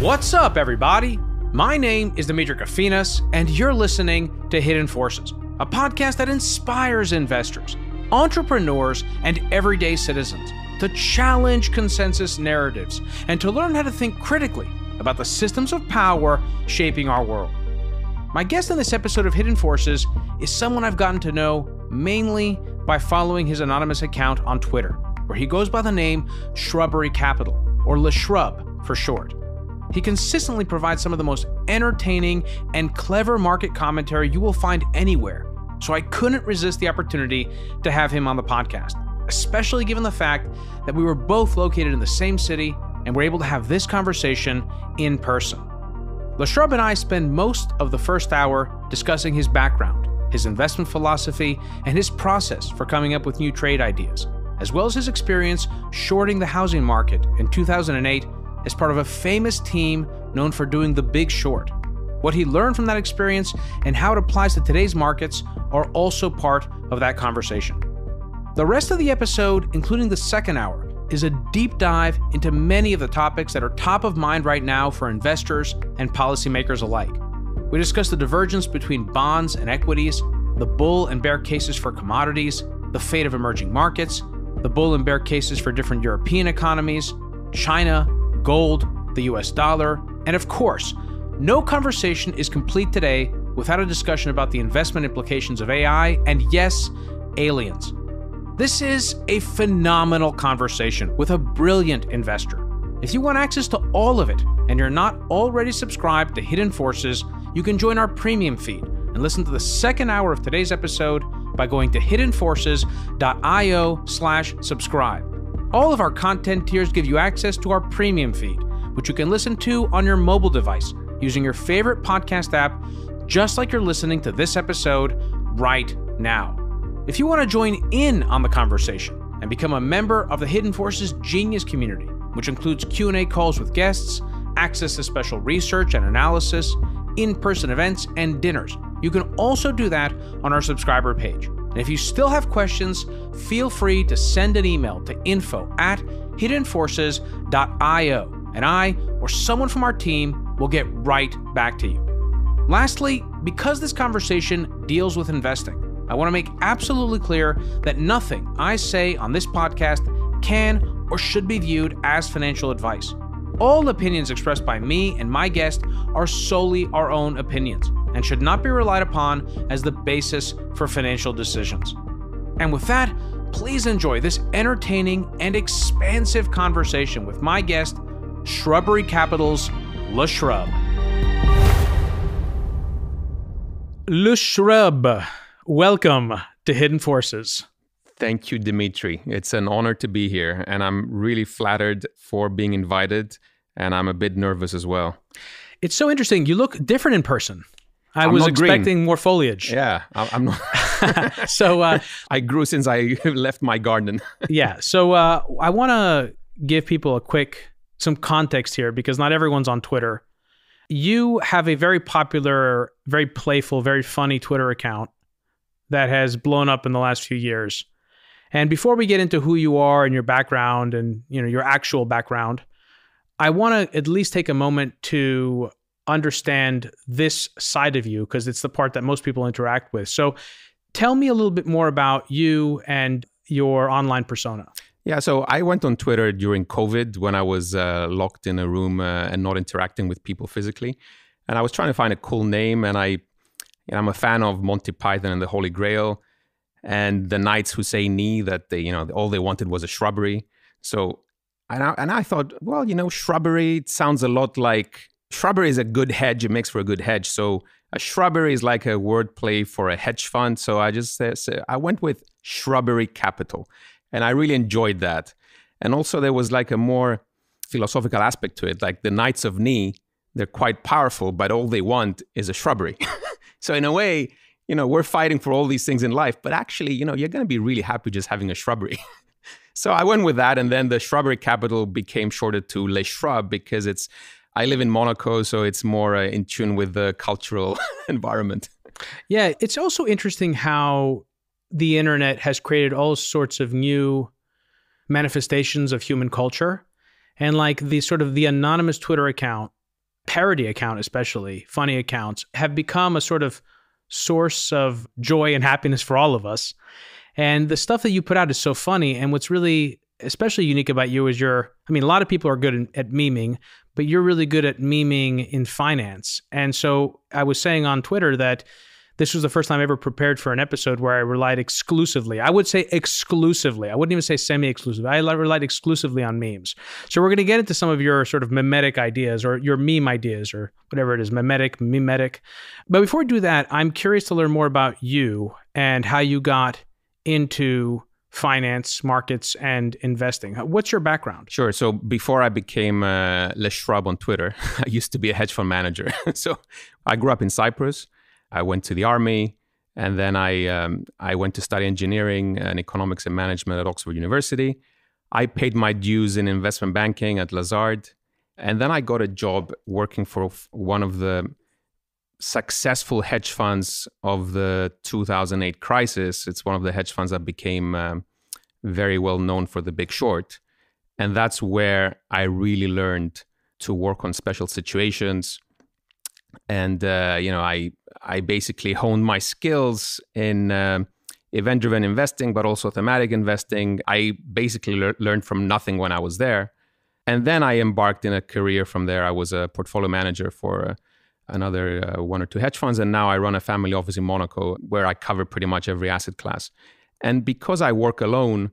What's up, everybody? My name is Demetri Kofinas, and you're listening to Hidden Forces, a podcast that inspires investors, entrepreneurs, and everyday citizens to challenge consensus narratives and to learn how to think critically about the systems of power shaping our world. My guest in this episode of Hidden Forces is someone I've gotten to know mainly by following his anonymous account on Twitter, where he goes by the name Shrubbery Capital, or Le Shrub for short. He consistently provides some of the most entertaining and clever market commentary you will find anywhere, so I couldn't resist the opportunity to have him on the podcast, especially given the fact that we were both located in the same city and were able to have this conversation in person. Le Shrub and I spend most of the first hour discussing his background, his investment philosophy, and his process for coming up with new trade ideas, as well as his experience shorting the housing market in 2008 as part of a famous team known for doing the big short. What he learned from that experience and how it applies to today's markets are also part of that conversation. The rest of the episode, including the second hour, is a deep dive into many of the topics that are top of mind right now for investors and policymakers alike. We discuss the divergence between bonds and equities, the bull and bear cases for commodities, the fate of emerging markets, the bull and bear cases for different European economies, China, gold, the US dollar, and of course, no conversation is complete today without a discussion about the investment implications of AI and, yes, aliens. This is a phenomenal conversation with a brilliant investor. If you want access to all of it and you're not already subscribed to Hidden Forces, you can join our premium feed and listen to the second hour of today's episode by going to hiddenforces.io slash subscribe. All of our content tiers give you access to our premium feed, which you can listen to on your mobile device using your favorite podcast app, just like you're listening to this episode right now. If you want to join in on the conversation and become a member of the Hidden Forces Genius community, which includes Q&A calls with guests, access to special research and analysis, in-person events, and dinners, you can also do that on our subscriber page. And if you still have questions, feel free to send an email to info at hiddenforces.io, and I or someone from our team will get right back to you. Lastly, because this conversation deals with investing, I want to make absolutely clear that nothing I say on this podcast can or should be viewed as financial advice. All opinions expressed by me and my guest are solely our own opinions and should not be relied upon as the basis for financial decisions. And with that, please enjoy this entertaining and expansive conversation with my guest, Shrubbery Capital's Le Shrub. Le Shrub, welcome to Hidden Forces. Thank you, Demetri. It's an honor to be here, and I'm really flattered for being invited, and I'm a bit nervous as well. It's so interesting. You look different in person. I I'm was not green. expecting more foliage. Yeah, I'm not. so, uh, I grew since I left my garden. yeah. So, uh, I want to give people a quick some context here because not everyone's on Twitter. You have a very popular, very playful, very funny Twitter account that has blown up in the last few years. And before we get into who you are and your background and you know your actual background, I want to at least take a moment to understand this side of you because it's the part that most people interact with. So tell me a little bit more about you and your online persona. Yeah, so I went on Twitter during COVID when I was uh, locked in a room uh, and not interacting with people physically, and I was trying to find a cool name. And I, you know, I'm a fan of Monty Python and the Holy Grail, and the knights who say "Ni" that they, you know, all they wanted was a shrubbery. So, and I, and I thought, well, you know, shrubbery sounds a lot like shrubbery is a good hedge. It makes for a good hedge. So a shrubbery is like a wordplay for a hedge fund. So I just uh, I went with Shrubbery Capital, and I really enjoyed that. And also there was like a more philosophical aspect to it. Like the Knights of Ni, they're quite powerful, but all they want is a shrubbery. so in a way, you know, we're fighting for all these things in life, but actually, you know, you're going to be really happy just having a shrubbery. so I went with that, and then the Shrubbery Capital became shorted to Le Shrub because it's. I live in Monaco, so it's more uh, in tune with the cultural environment. Yeah, it's also interesting how the internet has created all sorts of new manifestations of human culture. And like the sort of the anonymous Twitter account parody account, especially funny accounts, have become a sort of source of joy and happiness for all of us. And the stuff that you put out is so funny. And what's really especially unique about you is you're, I mean, a lot of people are good at memeing, but you're really good at memeing in finance. And so I was saying on Twitter that this was the first time I ever prepared for an episode where I relied exclusively. I would say exclusively. I wouldn't even say semi-exclusive. I relied exclusively on memes. So we're going to get into some of your sort of mimetic ideas or your meme ideas or whatever it is, mimetic, mimetic. But before we do that, I'm curious to learn more about you and how you got into finance, markets, and investing. What's your background? Sure. So before I became uh, Le Shrub on Twitter, I used to be a hedge fund manager. so I grew up in Cyprus. I went to the army, and then I um, I went to study engineering and economics and management at Oxford University. I paid my dues in investment banking at Lazard, and then I got a job working for one of the successful hedge funds of the 2008 crisis. It's one of the hedge funds that became um, very well known for the Big Short, and that's where I really learned to work on special situations and uh, you know I I basically honed my skills in uh, event-driven investing, but also thematic investing. I basically le- learned from nothing when I was there, and then I embarked in a career from there. I was a portfolio manager for uh, another uh, one or two hedge funds, and now I run a family office in Monaco where I cover pretty much every asset class. And because I work alone,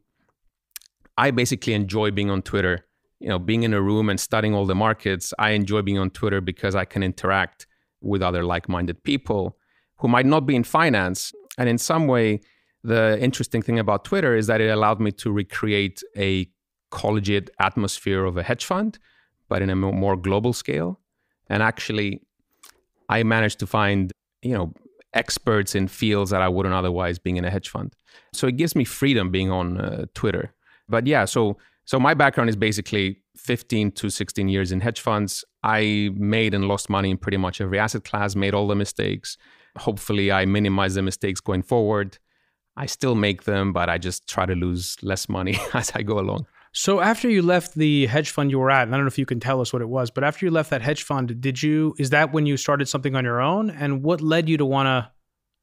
I basically enjoy being on Twitter you know being in a room and studying all the markets i enjoy being on twitter because i can interact with other like-minded people who might not be in finance. And in some way the interesting thing about twitter is that it allowed me to recreate a collegiate atmosphere of a hedge fund but in a more global scale. And actually i managed to find you know experts in fields that i wouldn't otherwise being in a hedge fund. So it gives me freedom being on uh, twitter. But yeah so so my background is basically 15 to 16 years in hedge funds. I made and lost money in pretty much every asset class, made all the mistakes. Hopefully I minimize the mistakes going forward. I still make them, but I just try to lose less money as I go along. So after you left the hedge fund you were at, and I don't know if you can tell us what it was, but after you left that hedge fund, did you is that when you started something on your own? And what led you to want to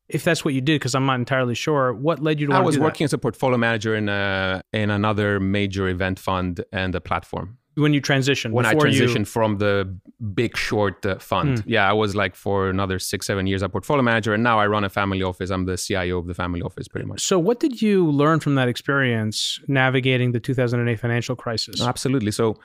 if that's what you did, because I'm not entirely sure, what led you to? I was working as a portfolio manager in a in another major event fund and a platform. When you transitioned, when I transitioned you... from the Big Short uh, fund, mm. yeah, I was like for another six seven years a portfolio manager, and now I run a family office. I'm the CIO of the family office, pretty much. So, what did you learn from that experience navigating the 2008 financial crisis? Absolutely. So,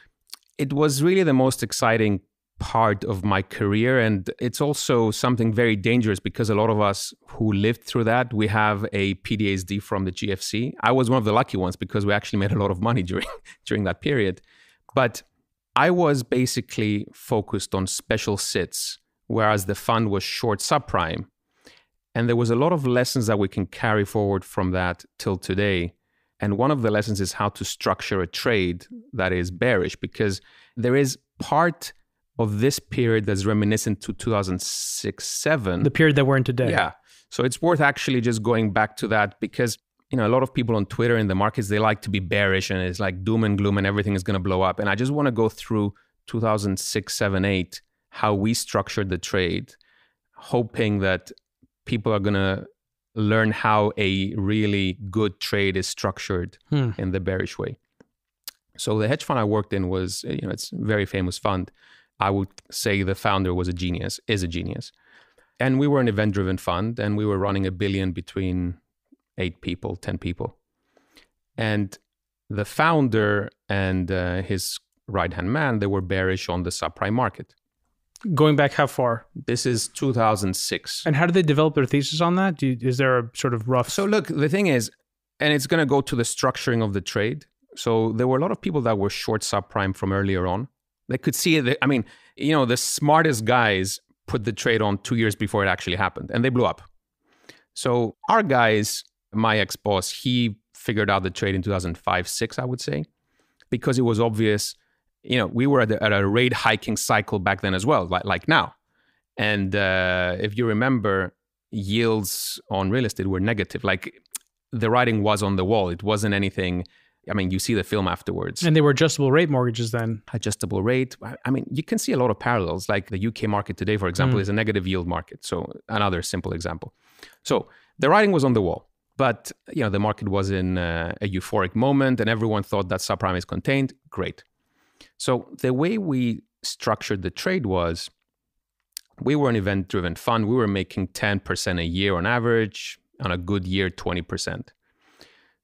it was really the most exciting part of my career and it's also something very dangerous because a lot of us who lived through that we have a PTSD from the GFC. I was one of the lucky ones because we actually made a lot of money during during that period. But I was basically focused on special sits whereas the fund was short subprime. And there was a lot of lessons that we can carry forward from that till today. And one of the lessons is how to structure a trade that is bearish because there is part of this period that's reminiscent to 2006 7 the period that we're in today yeah so it's worth actually just going back to that because you know a lot of people on twitter in the markets they like to be bearish and it's like doom and gloom and everything is going to blow up and i just want to go through 2006 7 8 how we structured the trade hoping that people are going to learn how a really good trade is structured hmm. in the bearish way so the hedge fund i worked in was you know it's a very famous fund I would say the founder was a genius, is a genius. And we were an event driven fund and we were running a billion between eight people, 10 people. And the founder and uh, his right hand man, they were bearish on the subprime market. Going back how far? This is 2006. And how did they develop their thesis on that? You, is there a sort of rough? So, look, the thing is, and it's going to go to the structuring of the trade. So, there were a lot of people that were short subprime from earlier on they could see it. I mean, you know, the smartest guys put the trade on two years before it actually happened, and they blew up. So our guys, my ex boss, he figured out the trade in 2005, six, I would say, because it was obvious. You know, we were at, the, at a rate hiking cycle back then as well, like, like now. And uh, if you remember, yields on real estate were negative. Like the writing was on the wall. It wasn't anything I mean, you see the film afterwards. And they were adjustable rate mortgages then. Adjustable rate. I mean, you can see a lot of parallels. Like the UK market today, for example, mm. is a negative yield market. So another simple example. So the writing was on the wall, but you know the market was in uh, a euphoric moment, and everyone thought that subprime is contained. Great. So the way we structured the trade was we were an event driven fund. We were making 10% a year on average, on a good year, 20%.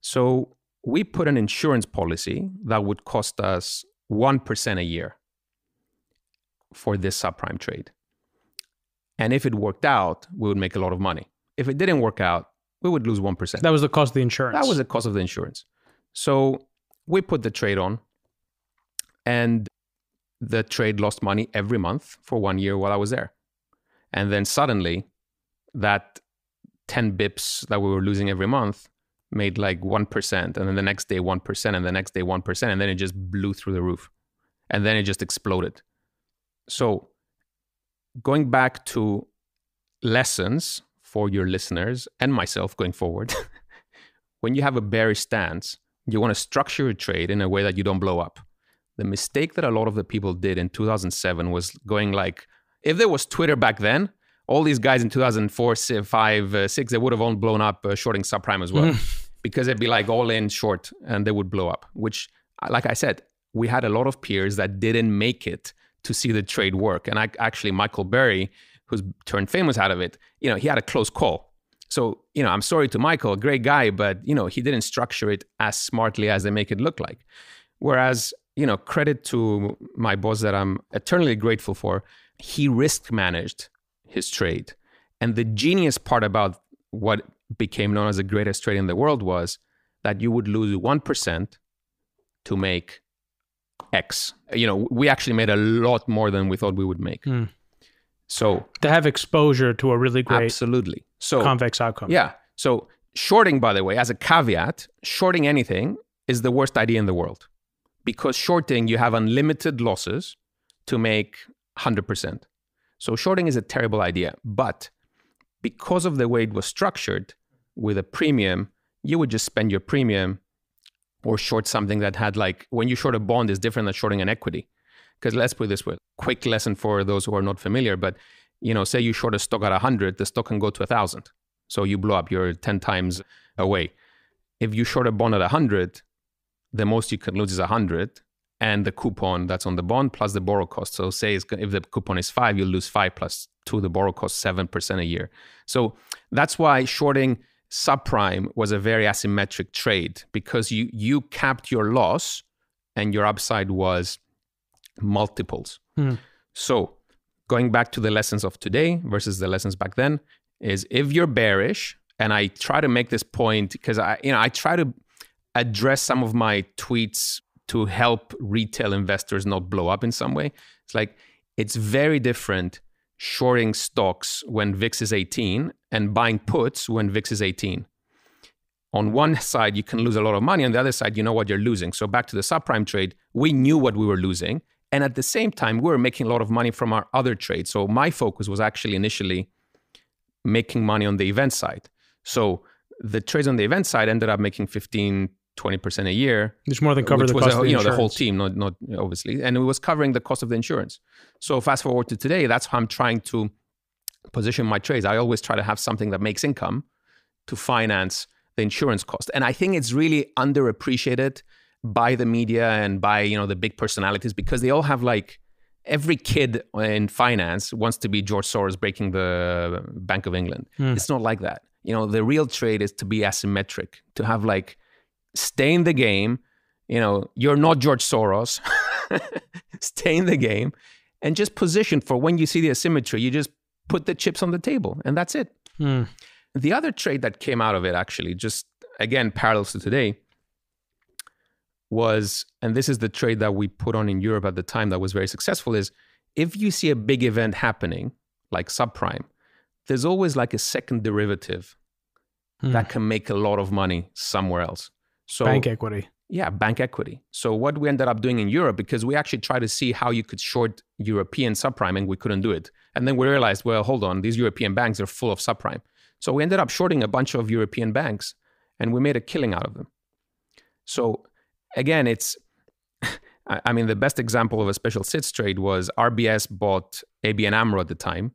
So we put an insurance policy that would cost us 1% a year for this subprime trade. And if it worked out, we would make a lot of money. If it didn't work out, we would lose 1%. That was the cost of the insurance. That was the cost of the insurance. So we put the trade on, and the trade lost money every month for one year while I was there. And then suddenly, that 10 bips that we were losing every month made like 1%. And then the next day, 1%. And the next day, 1%. And then it just blew through the roof. And then it just exploded. So, going back to lessons for your listeners and myself going forward, when you have a bearish stance, you want to structure your trade in a way that you don't blow up. The mistake that a lot of the people did in 2007 was going like, if there was Twitter back then, all these guys in 2004, 5, uh, 6, they would have all blown up uh, shorting subprime as well. Mm. because it'd be like all in short and they would blow up, which, uh, like I said, we had a lot of peers that didn't make it to see the trade work. And I, actually, Michael Burry, who's turned famous out of it, you know, he had a close call. So, you know, I'm sorry to Michael, a great guy, but, you know, he didn't structure it as smartly as they make it look like. Whereas, you know, credit to my boss that I'm eternally grateful for he risk managed his trade. And the genius part about what became known as the greatest trade in the world was that you would lose 1% to make X. You know, we actually made a lot more than we thought we would make. Mm. So to have exposure to a really great absolutely so convex outcome. Yeah. So shorting, by the way, as a caveat, shorting anything is the worst idea in the world because shorting you have unlimited losses to make 100%. So shorting is a terrible idea. But because of the way it was structured with a premium, you would just spend your premium or short something that had like, when you short a bond is different than shorting an equity. Because let's put this way, quick lesson for those who are not familiar, but you know, say you short a stock at 100, the stock can go to 1,000. So you blow up, you're 10 times away. If you short a bond at 100, the most you can lose is 100 and the coupon that's on the bond plus the borrow cost. So say if the coupon is five, you lose five plus two, the borrow cost seven percent a year. So that's why shorting subprime was a very asymmetric trade because you you capped your loss and your upside was multiples. Hmm. So going back to the lessons of today versus the lessons back then is if you're bearish, and I try to make this point because I you know I try to address some of my tweets to help retail investors not blow up in some way. It's like it's very different shorting stocks when VIX is 18 and buying puts when VIX is 18. On one side, you can lose a lot of money. On the other side, you know what you're losing. So back to the subprime trade, we knew what we were losing. And at the same time, we were making a lot of money from our other trades. So my focus was actually initially making money on the event side. So the trades on the event side ended up making 15, 20% a year. Which more than covered the cost a, of uh, the you know, the whole team, not, not obviously. And it was covering the cost of the insurance. So fast forward to today, that's how I'm trying to position my trades. I always try to have something that makes income to finance the insurance cost. And I think it's really underappreciated by the media and by, you know, the big personalities because they all have like every kid in finance wants to be George Soros breaking the Bank of England. Mm. It's not like that. You know, the real trade is to be asymmetric, to have like stay in the game. You know, you're not George Soros. stay in the game and just position for when you see the asymmetry, you just put the chips on the table and that's it. Hmm. The other trade that came out of it, actually, just again, parallels to today, was, and this is the trade that we put on in Europe at the time that was very successful, is if you see a big event happening, like subprime, there's always like a second derivative hmm. that can make a lot of money somewhere else. So bank equity. Yeah, bank equity. So what we ended up doing in Europe, because we actually tried to see how you could short European subprime and we couldn't do it. And then we realized, well, hold on, these European banks are full of subprime. So we ended up shorting a bunch of European banks and we made a killing out of them. So again, it's I mean, the best example of a special sits trade was RBS bought ABN AMRO at the time.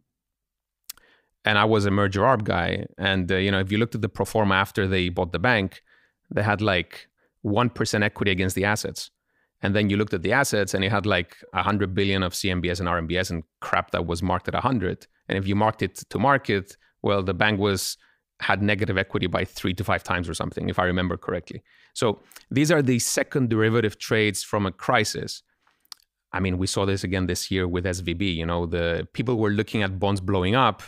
And I was a merger arb guy. And, uh, you know, if you looked at the pro forma after they bought the bank, they had like 1% equity against the assets. And then you looked at the assets and you had like 100 billion of CMBS and RMBS and crap that was marked at 100. And if you marked it to market, well, the bank was had negative equity by three to five times or something, if I remember correctly. So these are the second derivative trades from a crisis. I mean, we saw this again this year with SVB. You know, the people were looking at bonds blowing up,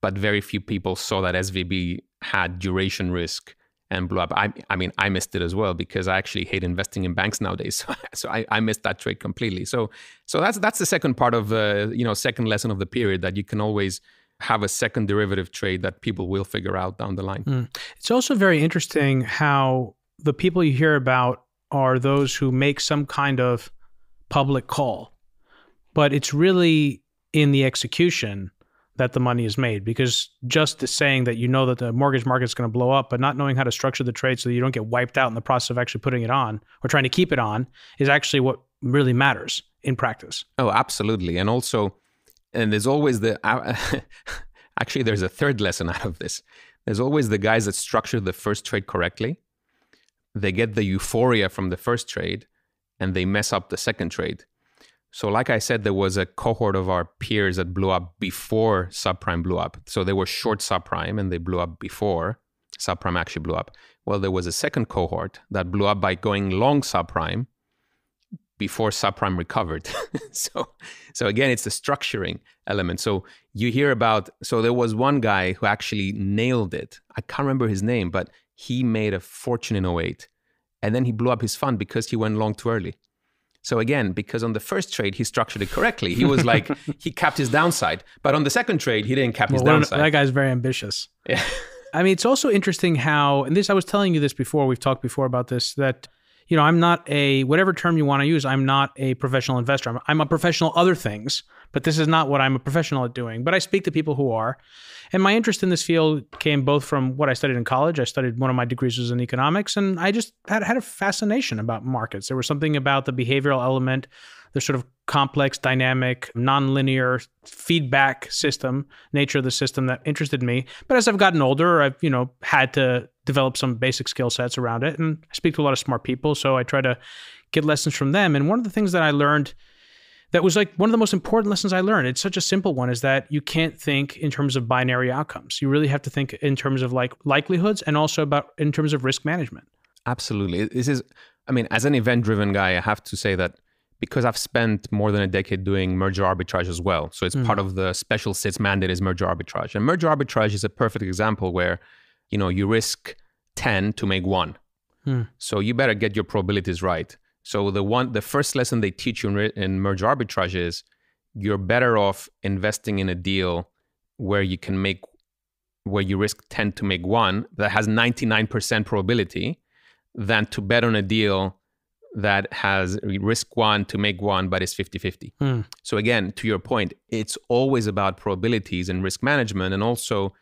but very few people saw that SVB had duration risk and blew up. I, I mean, I missed it as well because I actually hate investing in banks nowadays. So, I, I missed that trade completely. So, so that's that's the second part of uh, you know second lesson of the period that you can always have a second derivative trade that people will figure out down the line. Mm. It's also very interesting how the people you hear about are those who make some kind of public call, but it's really in the execution that the money is made because just the saying that you know that the mortgage market is going to blow up but not knowing how to structure the trade so that you don't get wiped out in the process of actually putting it on or trying to keep it on is actually what really matters in practice oh absolutely and also and there's always the uh, actually there's a third lesson out of this. There's always the guys that structure the first trade correctly. They get the euphoria from the first trade and they mess up the second trade. So like i said there was a cohort of our peers that blew up before subprime blew up. So they were short subprime and they blew up before subprime actually blew up. Well there was a second cohort that blew up by going long subprime before subprime recovered. so so again, it's the structuring element. So you hear about so there was one guy who actually nailed it. I can't remember his name, but he made a fortune in 08 and then he blew up his fund because he went long too early. So again, because on the first trade he structured it correctly, he was like he capped his downside, but on the second trade he didn't cap well, his downside. That guy's very ambitious. Yeah. I mean, it's also interesting how, and this I was telling you this before. We've talked before about this that you know, I'm not a whatever term you want to use. I'm not a professional investor. I'm, I'm a professional other things, but this is not what I'm a professional at doing. But I speak to people who are, and my interest in this field came both from what I studied in college. I studied one of my degrees was in economics, and I just had had a fascination about markets. There was something about the behavioral element, the sort of complex, dynamic, nonlinear feedback system nature of the system that interested me. But as I've gotten older, I've you know had to develop some basic skill sets around it. And I speak to a lot of smart people, so I try to get lessons from them. And one of the things that I learned that was like one of the most important lessons I learned. It's such a simple one is that you can't think in terms of binary outcomes. You really have to think in terms of like likelihoods and also about in terms of risk management. Absolutely. This is I mean, as an event driven guy, I have to say that because I've spent more than a decade doing merger arbitrage as well. So it's mm. part of the special sits mandate is merger arbitrage. And merger arbitrage is a perfect example where you know you risk 10 to make 1 hmm. so you better get your probabilities right so the one the first lesson they teach you in, in merger arbitrage is you're better off investing in a deal where you can make where you risk 10 to make 1 that has 99% probability than to bet on a deal that has risk 1 to make 1 but it's 50-50 hmm. so again to your point it's always about probabilities and risk management and also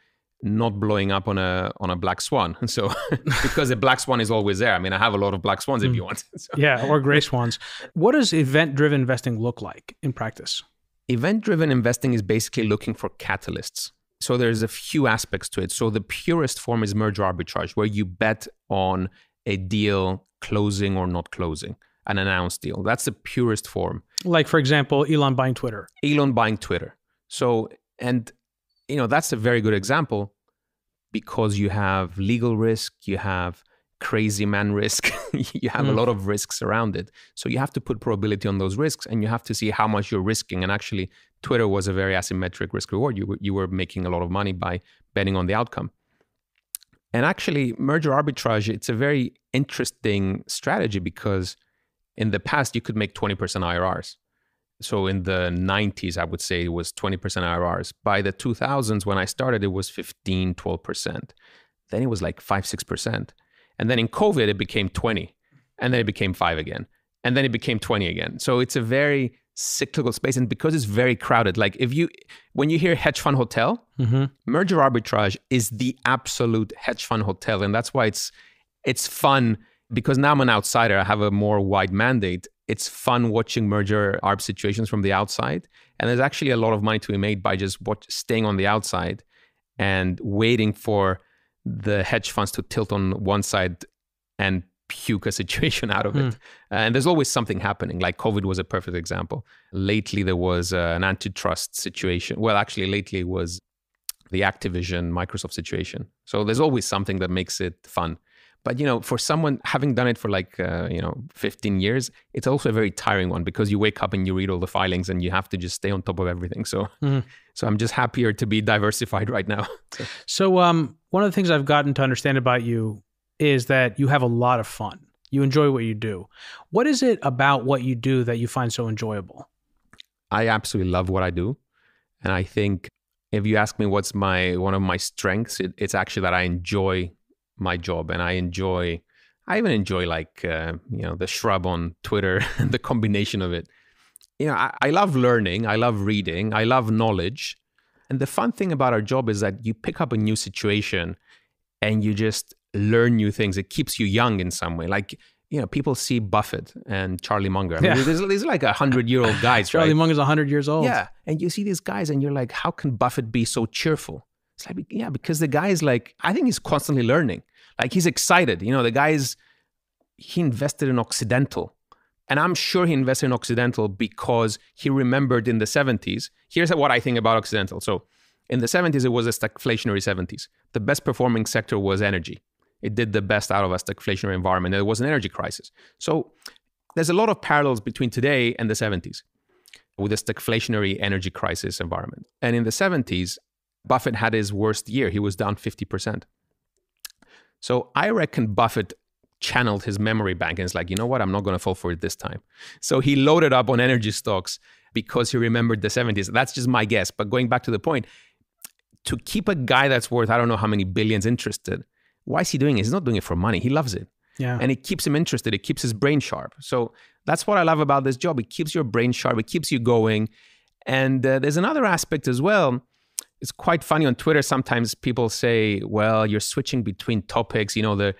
not blowing up on a on a black swan. So because the black swan is always there. I mean, I have a lot of black swans if you hmm. want. So. Yeah, or gray swans. What does event driven investing look like in practice? Event driven investing is basically looking for catalysts. So there's a few aspects to it. So the purest form is merger arbitrage, where you bet on a deal closing or not closing, an announced deal. That's the purest form. Like for example, Elon buying Twitter. Elon buying Twitter. So and you know, that's a very good example because you have legal risk, you have crazy man risk, you have mm. a lot of risks around it. So you have to put probability on those risks and you have to see how much you're risking. And actually, Twitter was a very asymmetric risk reward. You, you were making a lot of money by betting on the outcome. And actually, merger arbitrage, it's a very interesting strategy because in the past, you could make 20% IRRs so in the 90s i would say it was 20% irrs by the 2000s when i started it was 15 12% then it was like 5 6% and then in covid it became 20 and then it became 5 again. And then it became 20 again. So it's a very cyclical space and because it's very crowded like if you when you hear hedge fund hotel mm-hmm. merger arbitrage is the absolute hedge fund hotel and that's why it's it's fun because now I'm an outsider, I have a more wide mandate. It's fun watching merger arb situations from the outside. And there's actually a lot of money to be made by just watch, staying on the outside and waiting for the hedge funds to tilt on one side and puke a situation out of it. Mm. And there's always something happening. Like COVID was a perfect example. Lately, there was uh, an antitrust situation. Well, actually, lately was the Activision Microsoft situation. So there's always something that makes it fun. But you know, for someone having done it for like uh, you know 15 years, it's also a very tiring one because you wake up and you read all the filings and you have to just stay on top of everything. So, mm-hmm. so I'm just happier to be diversified right now. so, so um, one of the things I've gotten to understand about you is that you have a lot of fun. You enjoy what you do. What is it about what you do that you find so enjoyable? I absolutely love what I do, and I think if you ask me what's my one of my strengths, it, it's actually that I enjoy my job and I enjoy. I even enjoy like uh, you know the shrub on Twitter and the combination of it. You know, I, I love learning. I love reading. I love knowledge. And the fun thing about our job is that you pick up a new situation and you just learn new things. It keeps you young in some way. Like you know, people see Buffett and Charlie Munger. I mean, yeah. there's, there's like a hundred year old guys, Charlie right? Munger's a hundred years old. Yeah, and you see these guys, and you're like, how can Buffett be so cheerful? It's like, yeah, because the guy is like, I think he's constantly learning. Like he's excited. You know, the guy is he invested in Occidental. And I'm sure he invested in Occidental because he remembered in the 70s. Here's what I think about Occidental. So in the 70s, it was a stagflationary 70s. The best performing sector was energy it did the best out of a stagflationary environment. There was an energy crisis. So there's a lot of parallels between today and the 70s with the stagflationary energy crisis environment. And in the 70s, Buffett had his worst year. He was down 50%. So I reckon Buffett channeled his memory bank and it's like, you know what? I'm not going to fall for it this time. So he loaded up on energy stocks because he remembered the 70s. That's just my guess. But going back to the point, to keep a guy that's worth, I don't know how many billions interested, why is he doing it? He's not doing it for money. He loves it. Yeah. And it keeps him interested. It keeps his brain sharp. So that's what I love about this job. It keeps your brain sharp. It keeps you going. And uh, there's another aspect as well. It's quite funny on Twitter. Sometimes people say, well, you're switching between topics. You know, the,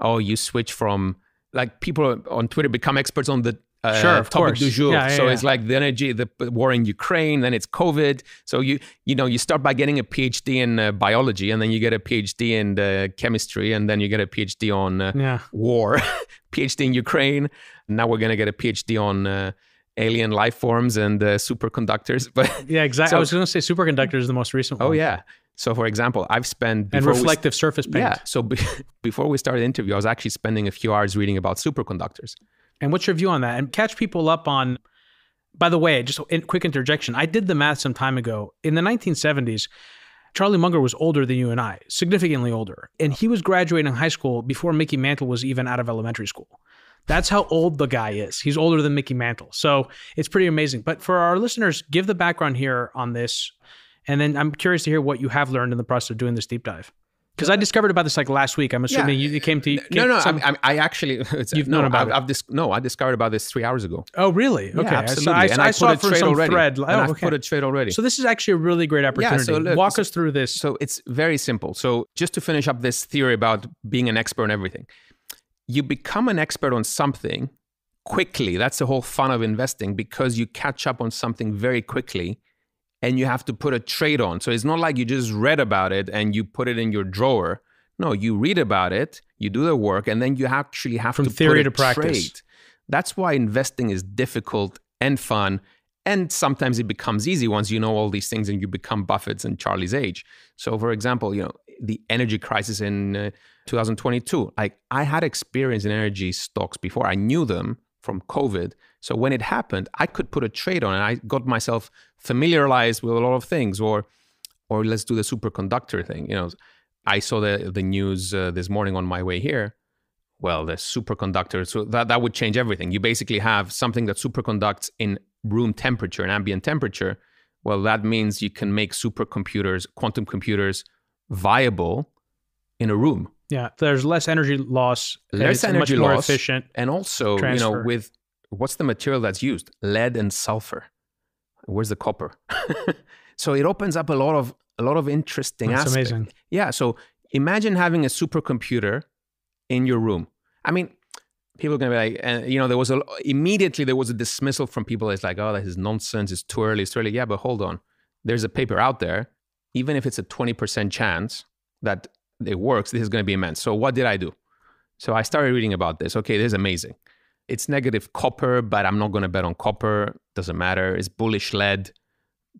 oh, you switch from, like people on Twitter become experts on the uh, sure, of topic course. du jour. Yeah, yeah, so yeah. it's like the energy, the war in Ukraine, then it's COVID. So you you know you start by getting a PhD in uh, biology, and then you get a PhD in uh, chemistry, and then you get a PhD on uh, war, PhD in Ukraine. Now we're gonna get a PhD on. Uh, alien life forms and uh, superconductors but yeah exactly so, i was going to say superconductors is the most recent oh one. yeah so, for example, I've spent and reflective we, surface paint. Yeah. So be, before we started the interview, I was actually spending a few hours reading about superconductors. And what's your view on that? And catch people up on. By the way, just a quick interjection. I did the math some time ago. In the 1970s, Charlie Munger was older than you and I, significantly older, and he was graduating high school before Mickey Mantle was even out of elementary school. That's how old the guy is. He's older than Mickey Mantle. So it's pretty amazing. But for our listeners, give the background here on this. And then I'm curious to hear what you have learned in the process of doing this deep dive. Because I discovered about this like last week. I'm assuming yeah. you came to. Came no, no, some, I, I, actually. you've no, known about I've, it. I've dis- no, I discovered about this three hours ago. Oh, really? Okay, yeah, absolutely. I, and I, I, saw it for some already. thread. And oh, okay. put a trade already. So this is actually a really great opportunity. Yeah, so look, Walk so, us through this. So it's very simple. So just to finish up this theory about being an expert on everything, you become an expert on something quickly. That's the whole fun of investing because you catch up on something very quickly and you have to put a trade on. So it's not like you just read about it and you put it in your drawer. No, you read about it, you do the work, and then you actually have From to theory put to a practice. trade. That's why investing is difficult and fun. And sometimes it becomes easy once you know all these things and you become Buffett's and Charlie's age. So, for example, you know the energy crisis in uh, 2022. Like I had experience in energy stocks before. I knew them from COVID. So when it happened, I could put a trade on, and I got myself familiarized with a lot of things. Or, or let's do the superconductor thing. You know, I saw the the news uh, this morning on my way here. Well, the superconductor, so that that would change everything. You basically have something that superconducts in room temperature and ambient temperature. Well, that means you can make supercomputers, quantum computers, viable in a room. Yeah, there's less energy loss. Less energy much more loss, efficient. and also transfer. you know with what's the material that's used? Lead and sulfur. Where's the copper? so it opens up a lot of a lot of interesting That's aspects. amazing. Yeah. So imagine having a supercomputer in your room. I mean, people are going to be like, and you know, there was a immediately there was a dismissal from people. It's like, oh, that is nonsense. It's too early. It's too early. Yeah, but hold on. There's a paper out there. Even if it's a 20% chance that it works, this is going to be immense. So what did I do? So I started reading about this. Okay, this is amazing. It's negative copper, but I'm not going to bet on copper. Doesn't matter. It's bullish lead,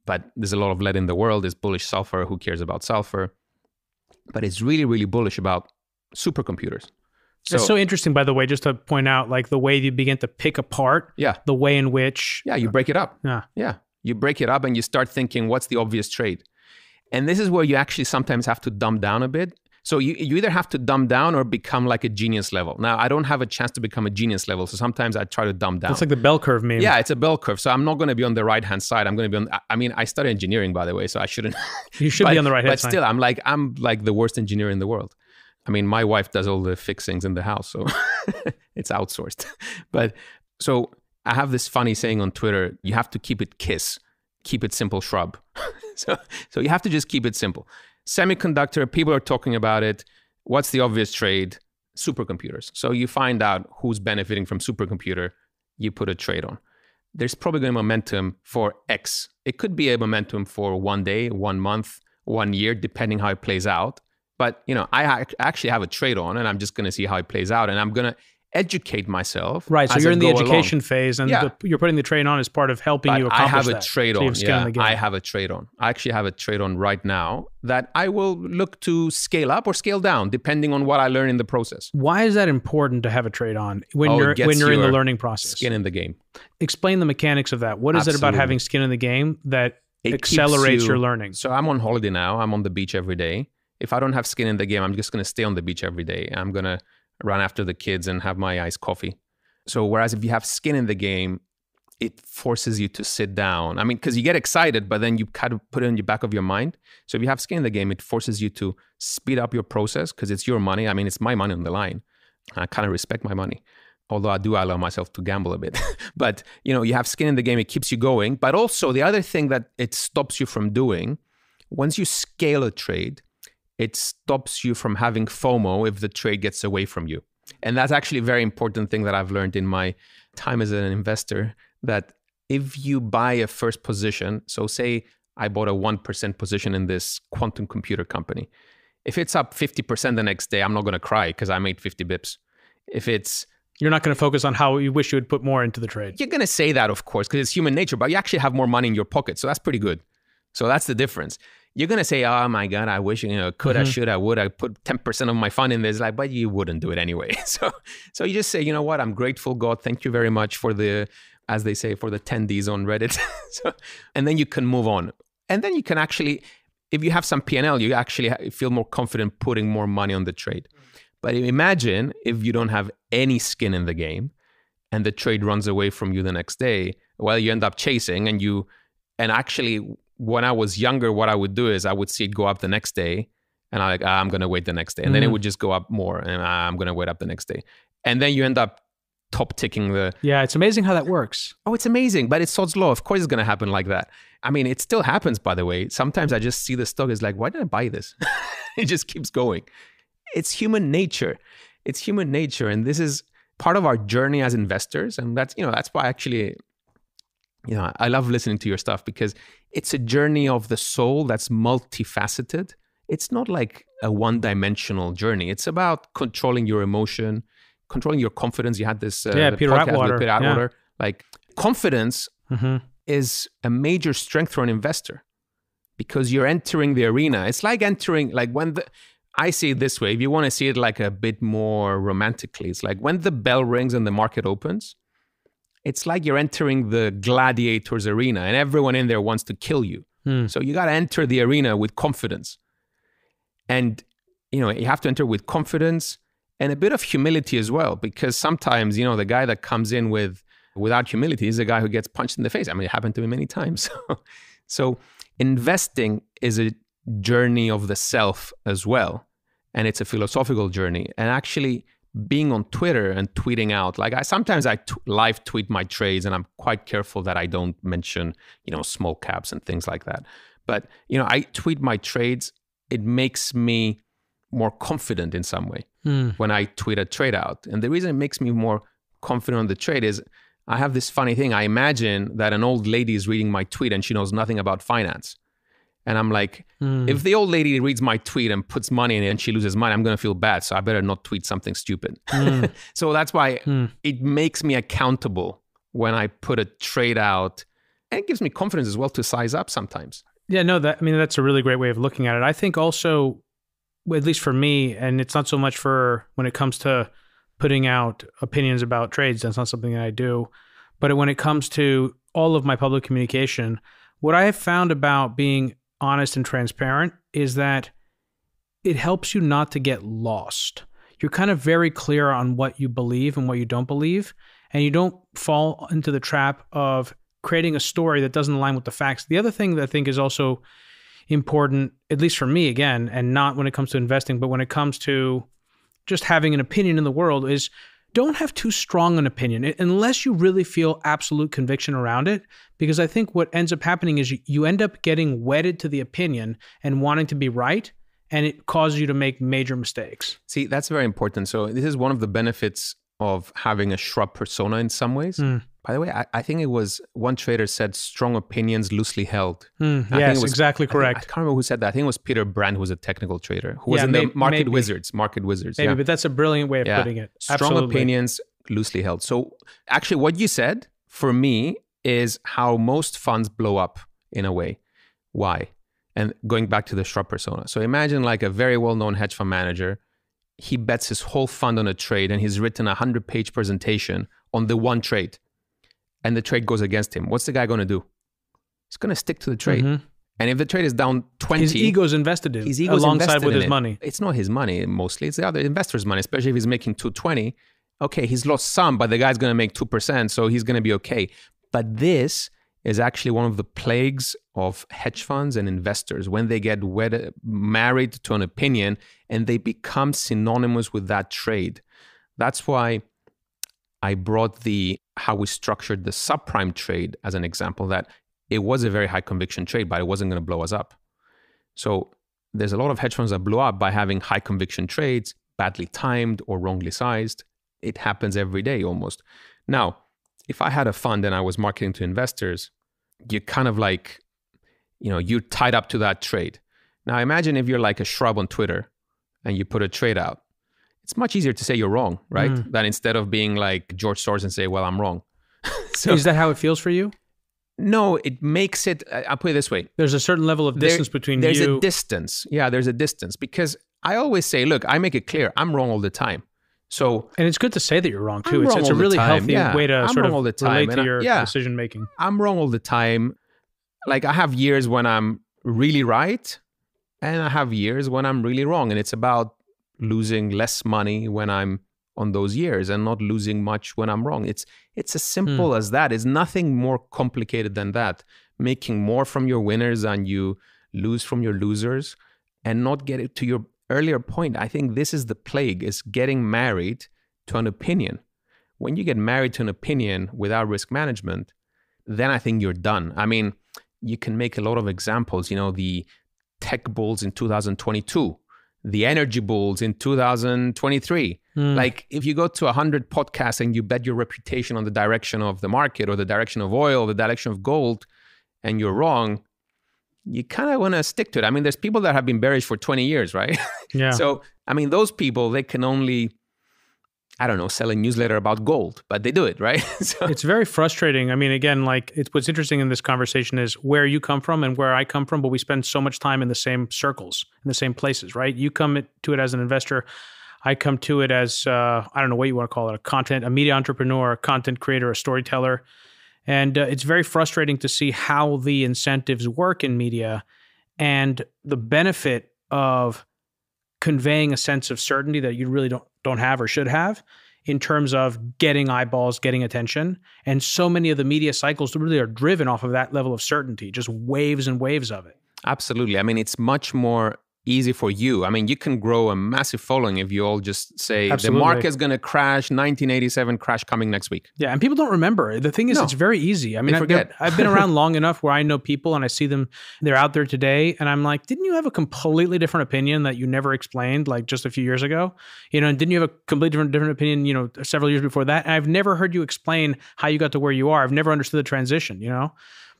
but there's a lot of lead in the world. It's bullish sulfur. Who cares about sulfur? But it's really, really bullish about supercomputers. So, it's so interesting, by the way, just to point out, like the way you begin to pick apart, yeah, the way in which, yeah, you break it up, yeah, yeah, you break it up, and you start thinking, what's the obvious trade? And this is where you actually sometimes have to dumb down a bit so you, you either have to dumb down or become like a genius level. Now, I don't have a chance to become a genius level. So sometimes I try to dumb down. It's like the bell curve meme. Yeah, it's a bell curve. So I'm not going to be on the right hand side. I'm going to be on, I mean, I studied engineering, by the way, so I shouldn't. You should but, be on the right hand side. But still, I'm like, I'm like the worst engineer in the world. I mean, my wife does all the fixings in the house, so it's outsourced. But so I have this funny saying on Twitter you have to keep it kiss, keep it simple shrub. so, so you have to just keep it simple. Semiconductor, people are talking about it what's the obvious trade? Supercomputers. So you find out who's benefiting from supercomputer, you put a trade on. There's probably going to be momentum for X. It could be a momentum for one day, one month, one year, depending how it plays out. But you know, I actually have a trade on, and I'm just going to see how it plays out, and I'm going to educate myself. Right. So you're in the education along. phase, and yeah. the, you're putting the trade on as part of helping but you accomplish I have that. a trade on. So yeah, I have a trade on. I actually have a trade on right now that I will look to scale up or scale down depending on what I learn in the process. Why is that important to have a trade on when oh, you're when you're in the learning process? Skin in the game. Explain the mechanics of that. What is Absolutely. it about having skin in the game that it accelerates you, your learning? So I'm on holiday now. I'm on the beach every day. If I don't have skin in the game, I'm just going to stay on the beach every day. I'm going to run after the kids and have my iced coffee. So whereas if you have skin in the game, it forces you to sit down. I mean, because you get excited, but then you kind of put it in the back of your mind. So if you have skin in the game, it forces you to speed up your process because it's your money. I mean, it's my money on the line. I kind of respect my money, although I do allow myself to gamble a bit. but you know, you have skin in the game; it keeps you going. But also, the other thing that it stops you from doing, once you scale a trade, it stops you from having FOMO if the trade gets away from you. And that's actually a very important thing that I've learned in my time as an investor that if you buy a first position, so say I bought a 1% position in this quantum computer company. If it's up 50% the next day, I'm not going to cry because I made 50 bips. If it's you're not going to focus on how you wish you would put more into the trade. You're going to say that, of course, because it's human nature, but you actually have more money in your pocket. So that's pretty good. So that's the difference you're gonna say, "Oh my god, I wish you know, could mm-hmm. I, should I, would I put ten percent of my fund in this?" Like, but you wouldn't do it anyway. So, so you just say, you know what? I'm grateful, God. Thank you very much for the, as they say, for the tendies on Reddit. so, and then you can move on, and then you can actually, if you have some PNL, you actually feel more confident putting more money on the trade. But imagine if you don't have any skin in the game, and the trade runs away from you the next day. Well, you end up chasing, and you, and actually when I was younger, what I would do is I would see it go up the next day, and I like ah, I'm gonna wait the next day, and mm. then it mm-hmm. would just go up more, and ah, I'm gonna wait up the next day, and then you end up top ticking the. Yeah, it's amazing how that works. Oh, it's amazing, but it's Sod's law. Of course, it's gonna happen like that. I mean, it still happens, by the way. Sometimes I just see the stock is like, why did I buy this? it just keeps going. It's human nature. It's human nature, and this is part of our journey as investors, and that's you know that's why actually you know, I love listening to your stuff because it's a journey of the soul that's multifaceted. It's not like a one dimensional journey. It's about controlling your emotion, controlling your confidence. You had this uh, yeah, Peter Atwater. Peter Atwater. Yeah. Like confidence mm-hmm. is a major strength for an investor because you're entering the arena. It's like entering, like when the, I see it this way. If you want to see it like a bit more romantically, it's like when the bell rings and the market opens, it's like you're entering the gladiators arena and everyone in there wants to kill you. Hmm. So you got to enter the arena with confidence. And you know, you have to enter with confidence and a bit of humility as well because sometimes, you know, the guy that comes in with without humility is the guy who gets punched in the face. I mean, it happened to me many times. so investing is a journey of the self as well and it's a philosophical journey and actually being on Twitter and tweeting out, like I sometimes I t- live tweet my trades, and I'm quite careful that I don't mention, you know, small caps and things like that. But you know, I tweet my trades. It makes me more confident in some way mm. when I tweet a trade out. And the reason it makes me more confident on the trade is I have this funny thing. I imagine that an old lady is reading my tweet and she knows nothing about finance. And I'm like, mm. if the old lady reads my tweet and puts money in it and she loses money, I'm going to feel bad. So I better not tweet something stupid. Mm. so that's why mm. it makes me accountable when I put a trade out. And it gives me confidence as well to size up sometimes. Yeah, no, that I mean that's a really great way of looking at it. I think also, at least for me, and it's not so much for when it comes to putting out opinions about trades. That's not something that I do. But when it comes to all of my public communication, what I have found about being honest and transparent is that it helps you not to get lost. You're kind of very clear on what you believe and what you don't believe, and you don't fall into the trap of creating a story that doesn't align with the facts. The other thing that I think is also important, at least for me again, and not when it comes to investing, but when it comes to just having an opinion in the world, is don't have too strong an opinion unless you really feel absolute conviction around it. Because I think what ends up happening is you end up getting wedded to the opinion and wanting to be right, and it causes you to make major mistakes. See, that's very important. So, this is one of the benefits of having a shrub persona in some ways. Mm. By the way, I, I, think it was one trader said strong opinions loosely held. Mm, yes, was, exactly correct. I, I, can't remember who said that. I think it was Peter Brandt, who was a technical trader, who yeah, was in the market maybe. wizards. Market wizards. Maybe, yeah. but that's a brilliant way of yeah. putting it. Strong Absolutely. opinions loosely held. So actually, what you said for me is how most funds blow up in a way. Why? And going back to the shrub persona. So imagine like a very well-known hedge fund manager he bets his whole fund on a trade and he's written a 100 page presentation on the one trade and the trade goes against him what's the guy going to do he's going to stick to the trade mm-hmm. and if the trade is down 20 his ego's invested in his ego's alongside with his it. money it's not his money mostly it's the other investors money especially if he's making 220 okay he's lost some but the guy's going to make 2% so he's going to be okay but this is actually one of the plagues of hedge funds and investors when they get wed- married to an opinion and they become synonymous with that trade. That's why I brought the how we structured the subprime trade as an example that it was a very high conviction trade, but it wasn't going to blow us up. So there's a lot of hedge funds that blew up by having high conviction trades, badly timed or wrongly sized. It happens every day almost. Now, if I had a fund and I was marketing to investors, you're kind of like, you know, you're tied up to that trade. Now imagine if you're like a shrub on Twitter and you put a trade out. It's much easier to say you're wrong, right? Mm. Than instead of being like George Soros and say, well, I'm wrong. so, Is that how it feels for you? No, it makes it. I'll put it this way: there's a certain level of distance there, between there's you. There's a distance. Yeah, there's a distance because I always say, look, I make it clear I'm wrong all the time. So and it's good to say that you're wrong too. I'm it's, it's a really healthy yeah. way to I'm sort of all the time. relate to your yeah. decision making. I'm wrong all the time. Like I have years when I'm really right, and I have years when I'm really wrong, and it's about losing less money when I'm on those years and not losing much when I'm wrong. It's it's as simple mm. as that. It's nothing more complicated than that. Making more from your winners and you lose from your losers, and not get it to your earlier point, I think this is the plague is getting married to an opinion. When you get married to an opinion without risk management, then I think you're done. I mean, you can make a lot of examples, you know, the tech bulls in 2022, the energy bulls in 2023. Mm. Like if you go to 100 podcasts and you bet your reputation on the direction of the market or the direction of oil, the direction of gold, and you're wrong, you kind of want to stick to it. I mean, there's people that have been bearish for 20 years, right? Yeah. so, I mean, those people, they can only, I don't know, sell a newsletter about gold, but they do it, right? so, it's very frustrating. I mean, again, like it's what's interesting in this conversation is where you come from and where I come from, but we spend so much time in the same circles, in the same places, right? You come to it as an investor. I come to it as, uh, I don't know what you want to call it, a content, a media entrepreneur, a content creator, a storyteller. And uh, it's very frustrating to see how the incentives work in media and the benefit of conveying a sense of certainty that you really don't don't have or should have in terms of getting eyeballs, getting attention. And so many of the media cycles really are driven off of that level of certainty, just waves and waves of it. Absolutely. I mean, it's much more easy for you. I mean, you can grow a massive following if you all just say Absolutely. the market's going to crash, 1987 crash coming next week. Yeah, and people don't remember. The thing is, No. it's very easy. I mean, I've, forget. I've been around long enough where I know people and I see them, they're out there today, and I'm like, didn't you have a completely different opinion that you never explained like just a few years ago? You know, and didn't you have a completely different, different opinion, you know, several years before that? And I've never heard you explain how you got to where you are. I've never understood the transition, you know?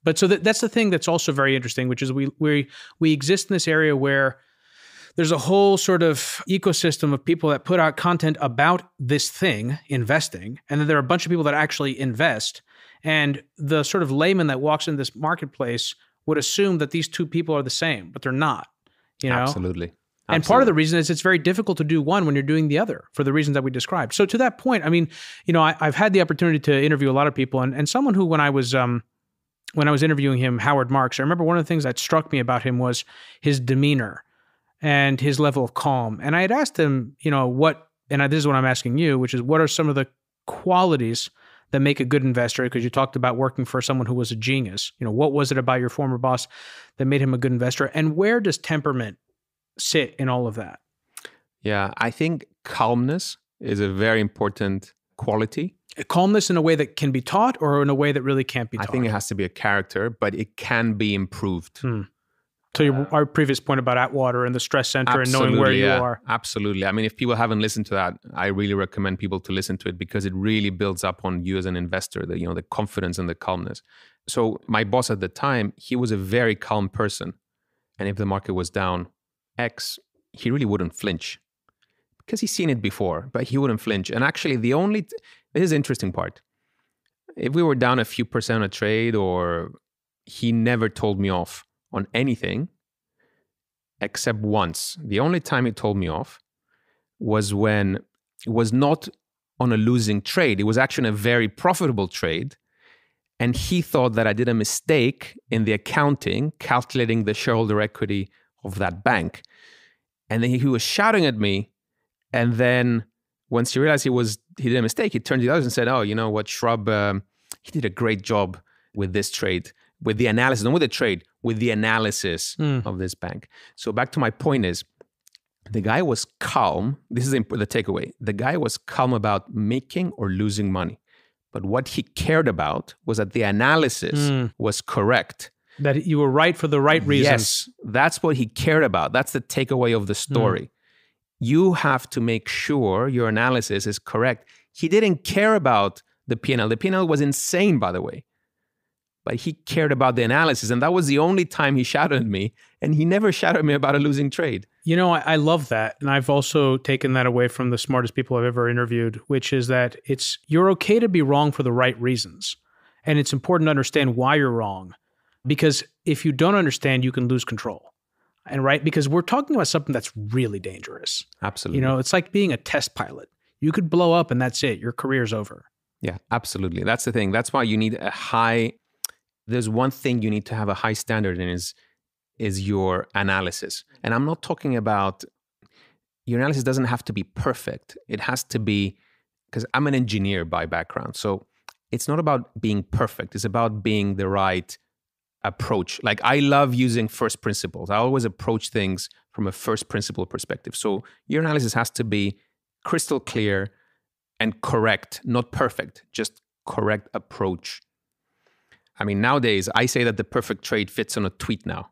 But so that, that's the thing that's also very interesting, which is we we we exist in this area where there's a whole sort of ecosystem of people that put out content about this thing, investing, and then there are a bunch of people that actually invest. And the sort of layman that walks in this marketplace would assume that these two people are the same, but they're not. You know, Absolutely. and part of the reason is it's very difficult to do one when you're doing the other for the reasons that we described. So to that point, I mean, you know, I, I've had the opportunity to interview a lot of people, and, and someone who, when I was um, when I was interviewing him, Howard Marks, I remember one of the things that struck me about him was his demeanor and his level of calm. And I had asked him, you know, what, and this is what I'm asking you, which is what are some of the qualities that make a good investor? Because you talked about working for someone who was a genius. You know, what was it about your former boss that made him a good investor? And where does temperament sit in all of that? Yeah, I think calmness is a very important quality. Calmness in a way that can be taught or in a way that really can't be taught? I think it has to be a character, but it can be improved. Hmm. To your, our previous point about Atwater and the stress center and knowing where Absolutely, you are. Absolutely. I mean, if people haven't listened to that, I really recommend people to listen to it because it really builds up on you as an investor, the you know, the confidence and the calmness. So my boss at the time, he was a very calm person. And if the market was down X, he really wouldn't flinch because he's seen it before, but he wouldn't flinch. And actually, the only th- this is the interesting part. If we were down a few percent a trade, or he never told me off on anything except once. The only time he told me off was when it was not on a losing trade. It was actually a very profitable trade. And he thought that I did a mistake in the accounting, calculating the shareholder equity of that bank. And then he was shouting at me. And then once he realized he was he did a mistake, he turned to the others and said, "Oh, you know what, Shrub, um, he did a great job with this trade, with the analysis, not with the trade, with the analysis Hmm. of this bank." So back to my point is, the guy was calm. This is the takeaway. The guy was calm about making or losing money, but what he cared about was that the analysis Hmm. was correct. That you were right for the right reasons. Yes, that's what he cared about. That's the takeaway of the story. You have to make sure your analysis is correct. He didn't care about the P&L. The P&L was insane, by the way. But he cared about the analysis. And that was the only time he shouted at me. And he never shouted at me about a losing trade. You know, I, I love that. And I've also taken that away from the smartest people I've ever interviewed, which is that it's you're okay to be wrong for the right reasons. And it's important to understand why you're wrong. Because if you don't understand, you can lose control. And right, because we're talking about something that's really dangerous. Absolutely. You know, it's like being a test pilot. You could blow up and that's it. Your career's over. Yeah, absolutely. That's the thing. That's why you need a high. There's one thing you need to have a high standard in is is your analysis. And I'm not talking about your analysis doesn't have to be perfect. It has to be because I'm an engineer by background. So it's not about being perfect. It's about being the right approach. Like I love using first principles. I always approach things from a first principle perspective. So your analysis has to be crystal clear and correct, not perfect, just correct approach. I mean, nowadays, I say that the perfect trade fits on a tweet now.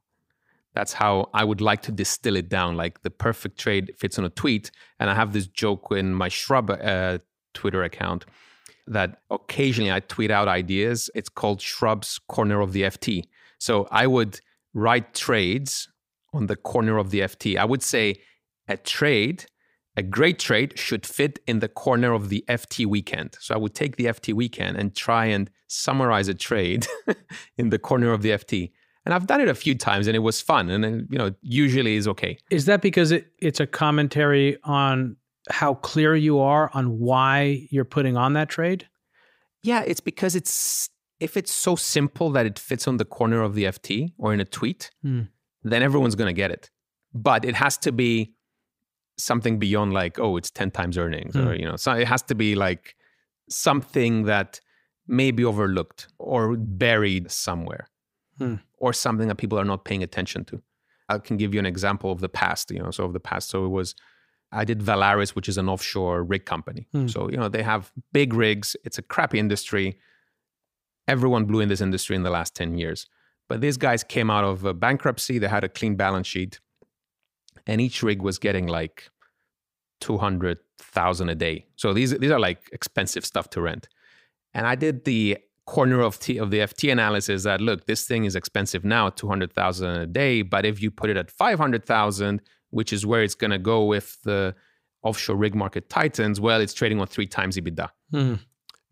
That's how I would like to distill it down. Like the perfect trade fits on a tweet. And I have this joke in my Shrub uh, Twitter account that occasionally I tweet out ideas. It's called Shrub's Corner of the FT. So I would write trades on the corner of the FT. I would say a trade a great trade should fit in the corner of the FT weekend. So I would take the FT weekend and try and summarize a trade in the corner of the FT. And I've done it a few times and it was fun. And you know, usually is okay. Is that because it, it's a commentary on how clear you are on why you're putting on that trade? Yeah, it's because it's if it's so simple that it fits on the corner of the FT or in a tweet, Hmm. then everyone's going to get it. But it has to be something beyond like, oh, it's 10 times earnings or, Hmm. you know, so it has to be like something that may be overlooked or buried somewhere Hmm. or something that people are not paying attention to. I can give you an example of the past, you know, so of the past. So it was, I did Valaris, which is an offshore rig company. Hmm. So, you know, they have big rigs. It's a crappy industry. Everyone blew in this industry in the last 10 years. But these guys came out of a bankruptcy. They had a clean balance sheet. And each rig was getting like 200,000 a day. So these, these are like expensive stuff to rent. And I did the corner of T of the FT analysis that look, this thing is expensive now, 200,000 a day, but if you put it at 500,000, which is where it's going to go if the offshore rig market tightens, well, it's trading on 3 times EBITDA. Hmm.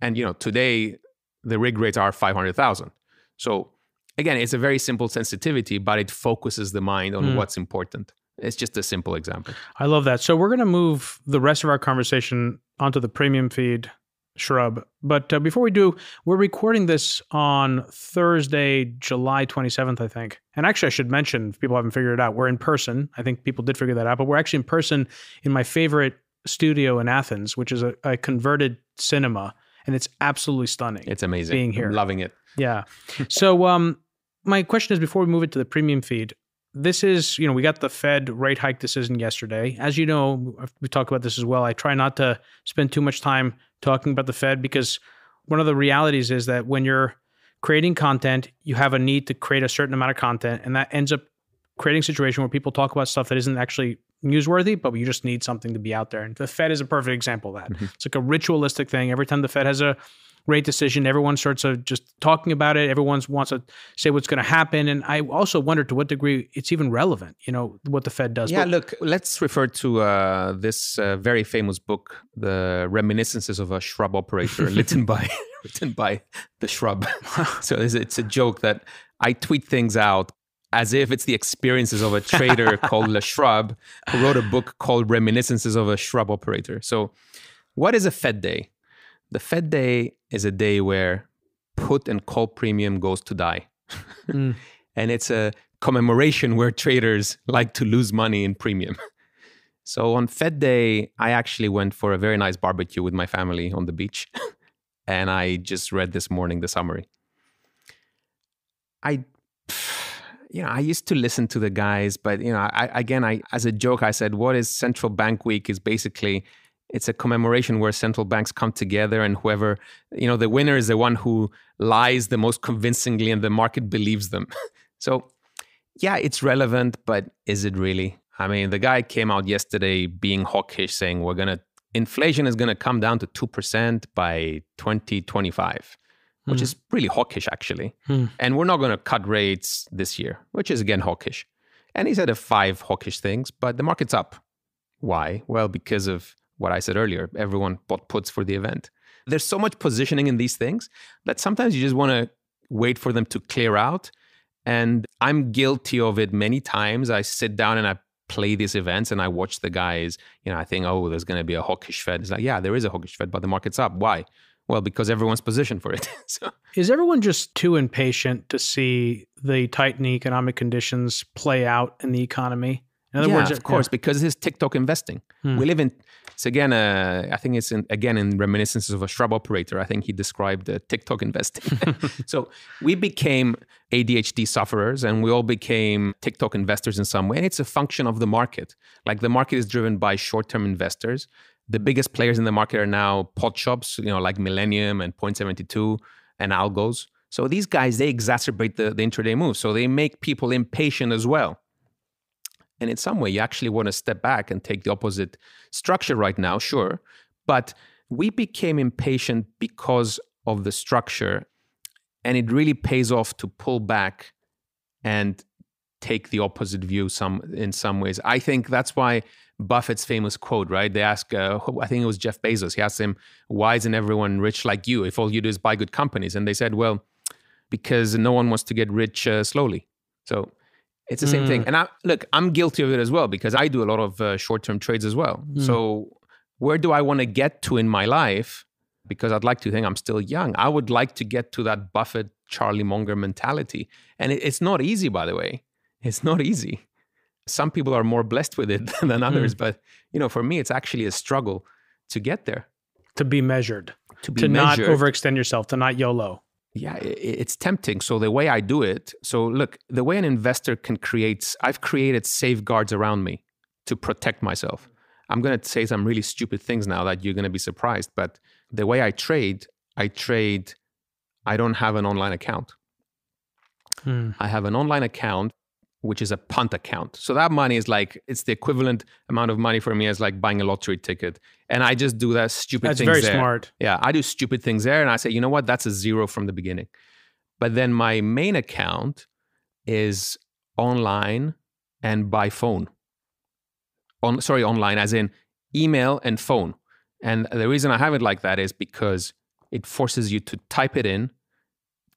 And you know, today the rig rates are 500,000. So again, it's a very simple sensitivity, but it focuses the mind on Mm. what's important. It's just a simple example. I love that. So we're going to move the rest of our conversation onto the premium feed shrub. But uh, before we do, we're recording this on Thursday, July 27th, I think. And actually, I should mention, if people haven't figured it out, we're in person. I think people did figure that out, but we're actually in person in my favorite studio in Athens, which is a, a converted cinema. And it's absolutely stunning. It's amazing. Being here. I'm loving it. Yeah. So um my question is before we move it to the premium feed, this is, you know, we got the Fed rate hike decision yesterday. As you know, we talk about this as well. I try not to spend too much time talking about the Fed because one of the realities is that when you're creating content, you have a need to create a certain amount of content and that ends up creating a situation where people talk about stuff that isn't actually newsworthy, but you just need something to be out there. And the Fed is a perfect example of that. Mhm. It's like a ritualistic thing. Every time the Fed has a rate decision, everyone starts of just talking about it. Everyone wants to say what's going to happen. And I also wonder to what degree it's even relevant, you know, what the Fed does. Yeah, But- look, let's refer to uh, this uh, very famous book, The Reminiscences of a Shrub Operator, written by written by the shrub. so it's, it's a joke that I tweet things out as if it's the experiences of a trader called Le Shrub who wrote a book called Reminiscences of a Shrub Operator. So, what is a Fed day? The Fed day is a day where put and call premium goes to die. Mm. and it's a commemoration where traders like to lose money in premium. So on Fed Day, I actually went for a very nice barbecue with my family on the beach. and I just read this morning the summary. I, you know, I used to listen to the guys, but you know, I, again, I as a joke, I said, "What is Central Bank Week?" Is basically it's a commemoration where central banks come together, and whoever, you know, the winner is the one who lies the most convincingly, and the market believes them. so, yeah, it's relevant, but is it really? I mean, the guy came out yesterday being hawkish, saying we're gonna inflation is gonna come down to two percent by 2025 which Hmm. is really hawkish actually. Hmm. And we're not going to cut rates this year, which is again hawkish. And he said a five hawkish things, but the market's up. Why? Well, because of what I said earlier. Everyone bought puts for the event. There's so much positioning in these things that sometimes you just want to wait for them to clear out. And I'm guilty of it many times. I sit down and I play these events and I watch the guys, you know, I think, oh, there's going to be a hawkish Fed. It's like, yeah, there is a hawkish Fed, but the market's up. Why? Well, because everyone's positioned for it. so Is everyone just too impatient to see the tightening economic conditions play out in the economy? In other yeah, words, of course, because it's TikTok investing. Hmm. We live in. It's again. Uh, I think it's in, again in reminiscences of a shrub operator. I think he described uh, TikTok investing. so we became ADHD sufferers, and we all became TikTok investors in some way. And it's a function of the market. Like the market is driven by short-term investors. The biggest players in the market are now pod shops, you know, like Millennium and Point Seventy Two and Algos. So these guys they exacerbate the, the intraday move. So they make people impatient as well. And in some way, you actually want to step back and take the opposite structure right now, sure. But we became impatient because of the structure. And it really pays off to pull back and take the opposite view some in some ways. I think that's why Buffett's famous quote, right? They ask, uh, I think it was Jeff Bezos. He asked him, "Why isn't everyone rich like you? If all you do is buy good companies?" And they said, "Well, because no one wants to get rich uh, slowly." So it's the same thing. Mm. And I, look, I'm guilty of it as well because I do a lot of uh, short-term trades as well. Mm. So where do I want to get to in my life? Because I'd like to think I'm still young. I would like to get to that Buffett, Charlie Munger mentality, and it, it's not easy, by the way. It's not easy. Some people are more blessed with it than others, but you know, for me, it's actually a struggle to get there. to be measured, To be to not overextend yourself, to not YOLO. Yeah, it's tempting. So the way I do it, so look, the way an investor can create, I've created safeguards around me to protect myself. I'm going to say some really stupid things now that you're going to be surprised, but the way I trade, I trade, I don't have an online account. Hmm. I have an online account which is a punt account. So that money is like it's the equivalent amount of money for me as like buying a lottery ticket. And I just do that stupid That's things very there. smart. Yeah, I do stupid things there and I say, "You know what? That's a zero from the beginning." But then my main account is online and by phone. On sorry, online as in email and phone. And the reason I have it like that is because it forces you to type it in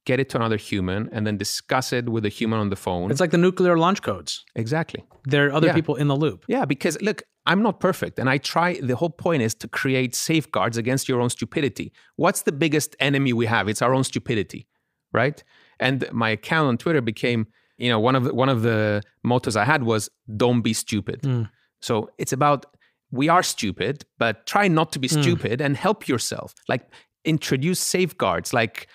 get it to another human, and then discuss it with a human on the phone. It's like the nuclear launch codes. Exactly. There are other Yeah. people in the loop. Yeah, because look, I'm not perfect. And I try, the whole point is to create safeguards against your own stupidity. What's the biggest enemy we have? It's our own stupidity, right? And my account on Twitter became, you know, one of the, one of the mottos I had was "Don't be stupid." Mm. So it's about we are stupid, but try not to be Mm. stupid and help yourself. Like introduce safeguards. Like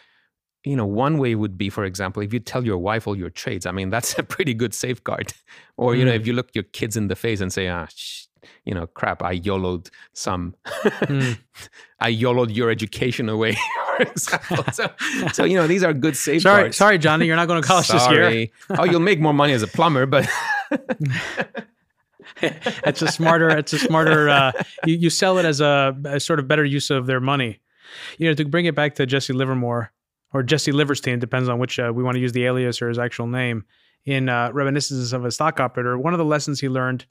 you know, one way would be, for example, if you tell your wife all your trades. I mean, that's a pretty good safeguard. or you know, Mm. if you look your kids in the face and say, "Ah, sh- you know, crap, I YOLO'd some." Mm. I YOLO'd your education away, for example. So, so you know, these are good Sorry, safeguards. sorry, sorry Johnny, you're not going to college this year. Sorry. oh, you'll make more money as a plumber, but it's a smarter. It's a smarter. Uh, you you sell it as a, a sort of better use of their money. You know, to bring it back to Jesse Livermore or Jesse Liverstein, depends on which uh, we want to use the alias or his actual name. In uh, Reminiscences of a Stock Operator, one of the lessons he learned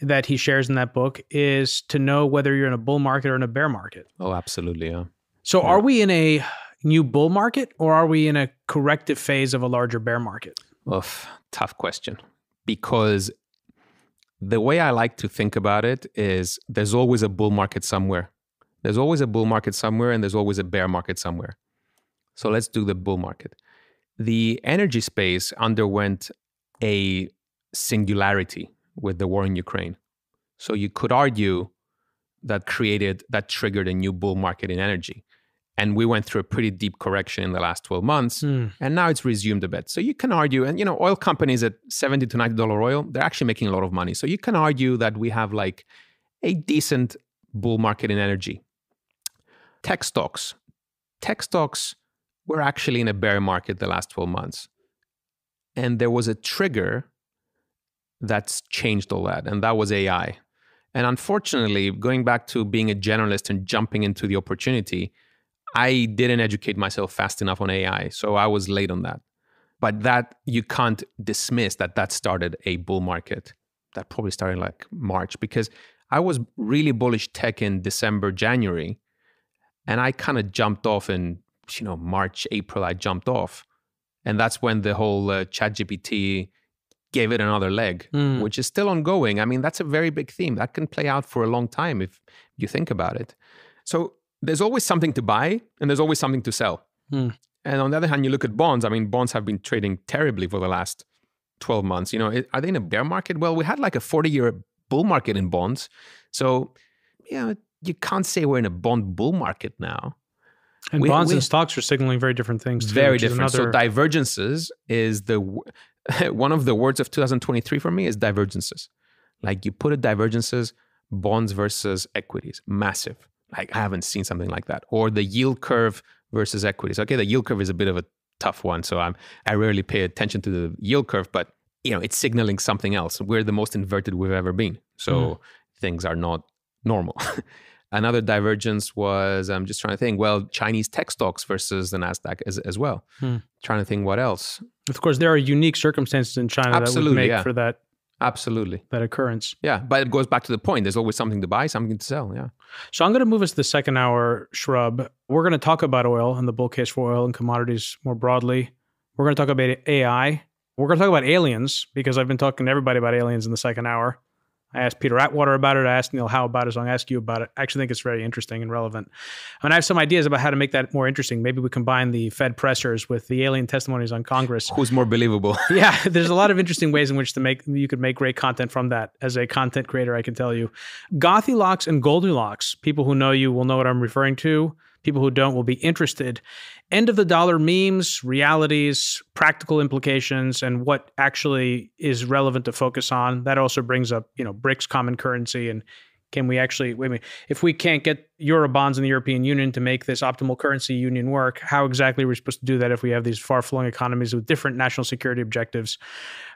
that he shares in that book is to know whether you're in a bull market or in a bear market. oh, absolutely, yeah. So, are we in a new bull market or are we in a corrective phase of a larger bear market? Oof, tough question. Because the way I like to think about it is there's always a bull market somewhere. There's always a bull market somewhere, and there's always a bear market somewhere. So let's do the bull market. The energy space underwent a singularity with the war in Ukraine. So you could argue that created, that triggered a new bull market in energy. And we went through a pretty deep correction in the last 12 months Hmm. and now it's resumed a bit. So you can argue, and you know, oil companies at seventy to ninety dollar oil, they're actually making a lot of money. So you can argue that we have like a decent bull market in energy. Tech stocks, tech stocks were actually in a bear market the last twelve months, and there was a trigger that's changed all that, and that was AI. And unfortunately, going back to being a generalist and jumping into the opportunity, I didn't educate myself fast enough on AI, so I was late on that. But that you can't dismiss that that started a bull market. That probably started like March because I was really bullish tech in December, January, and I kind of jumped off in you know March, April. I jumped off, and that's when the whole uh, ChatGPT gave it another leg, Hmm. which is still ongoing. I mean, that's a very big theme that can play out for a long time if you think about it. So there's always something to buy and there's always something to sell. Hmm. And on the other hand, you look at bonds. I mean, bonds have been trading terribly for the last 12 months. You know, are they in a bear market? Well, we had like a 40 year bull market in bonds. So, yeah, you can't say we're in a bond bull market now. And We- bonds we- and stocks are signaling very different things. Too, Very different. another- So divergences is the one of the words of 2023 for me is divergences. Like you put it divergences, bonds versus equities, massive. Like I haven't seen something like that. Or the yield curve versus equities. Okay, the yield curve is a bit of a tough one, so I'm I rarely pay attention to the yield curve, but you know it's signaling something else. We're the most inverted we've ever been, so Mm. things are not normal. Another divergence was I'm just trying to think. Well, Chinese tech stocks versus the Nasdaq as as well. Hmm. Trying to think what else. of course, there are unique circumstances in China that would Absolutely, make yeah. for that Absolutely, that occurrence. yeah. But it goes back to the point. There's always something to buy, something to sell. Yeah. So I'm going to move us to the second hour shrub. We're going to talk about oil and the bull case for oil and commodities more broadly. We're going to talk about AI. We're going to talk about aliens because I've been talking to everybody about aliens in the second hour. I asked Peter Atwater about it. I asked Neil Howe about it. So I'm going to ask you about it. I actually think it's very interesting and relevant. I mean, I have some ideas about how to make that more interesting. Maybe we combine the Fed pressers with the alien testimonies on Congress. Who's more believable? yeah, there's a lot of interesting ways in which to make you could make great content from that. As a content creator, I can tell you, Gothylocks and Goldilocks. People who know you will know what I'm referring to. People who don't will be interested. End of the dollar memes, realities, practical implications, and what actually is relevant to focus on. That also brings up, you know, BRICS common currency and can we actually, wait a if we can't get euro bonds in the European Union to make this optimal currency union work, how exactly are we supposed to do that if we have these far-flung economies with different national security objectives?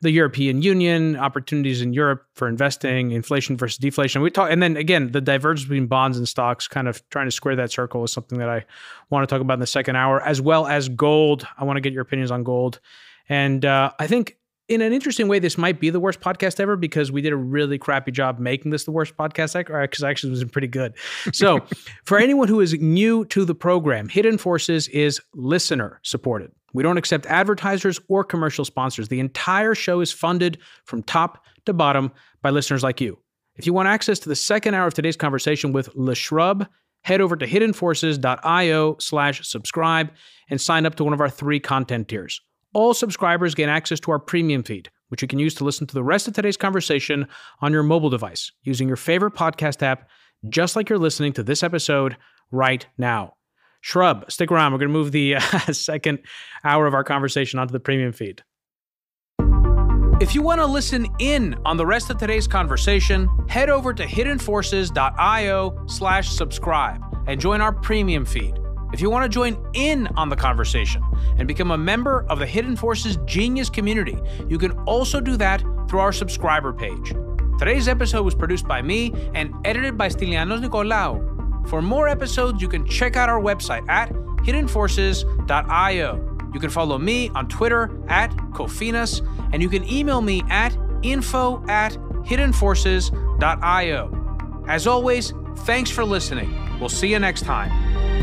The European Union, opportunities in Europe for investing, inflation versus deflation. We talk, and then again, the divergence between bonds and stocks, kind of trying to square that circle is something that I want to talk about in the second hour, as well as gold. I want to get your opinions on gold. And uh, I think in an interesting way, this might be the worst podcast ever because we did a really crappy job making this the worst podcast ever. Because uh, actually, it was pretty good. So, for anyone who is new to the program, Hidden Forces is listener supported. We don't accept advertisers or commercial sponsors. The entire show is funded from top to bottom by listeners like you. If you want access to the second hour of today's conversation with Le Shrub, head over to hiddenforces.io slash subscribe and sign up to one of our three content tiers all subscribers gain access to our premium feed, which you can use to listen to the rest of today's conversation on your mobile device using your favorite podcast app, just like you're listening to this episode right now. Shrub, stick around. We're going to move the uh, second hour of our conversation onto the premium feed. If you want to listen in on the rest of today's conversation, head over to hiddenforces.io slash subscribe and join our premium feed. If you want to join in on the conversation and become a member of the Hidden Forces Genius community, you can also do that through our subscriber page. Today's episode was produced by me and edited by Stylianos Nicolaou. For more episodes, you can check out our website at hiddenforces.io. You can follow me on Twitter at Kofinas, and you can email me at info at hiddenforces.io. As always, thanks for listening. We'll see you next time.